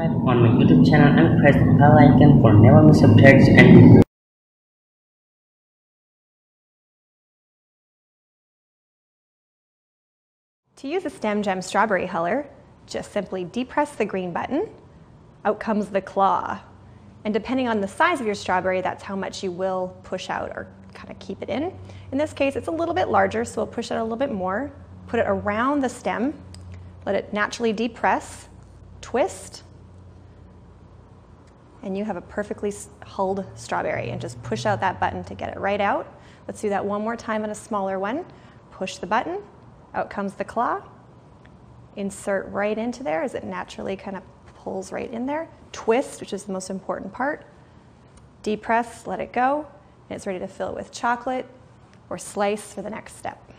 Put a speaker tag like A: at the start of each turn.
A: subscribe on my YouTube channel and press the bell icon for never miss updates and.
B: To use a StemGem strawberry huller, just simply depress the green button, out comes the claw. And depending on the size of your strawberry, that's how much you will push out or kind of keep it in. In this case, it's a little bit larger, so we'll push it a little bit more, put it around the stem, let it naturally depress, twist, and you have a perfectly hulled strawberry. And just push out that button to get it right out. Let's do that one more time on a smaller one. Push the button, out comes the claw. Insert right into there as it naturally kind of pulls right in there. Twist, which is the most important part. Depress, let it go, and it's ready to fill it with chocolate or slice for the next step.